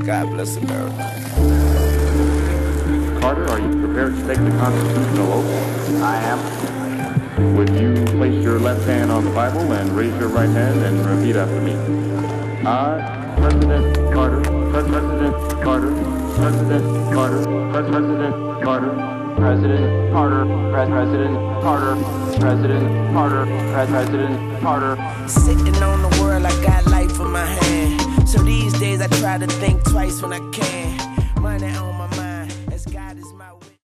bless America. Carter, are you prepared to take the constitutional oath? I am. Would you place your left hand on the Bible and raise your right hand and repeat after me? I, President Carter, Pres- President Carter, President Carter, Pres- President Carter, President Carter, Pres- President Carter, President Carter, Pres- President Carter. Sitting on the world, I got life in my hand. So these days I try to think twice when I can.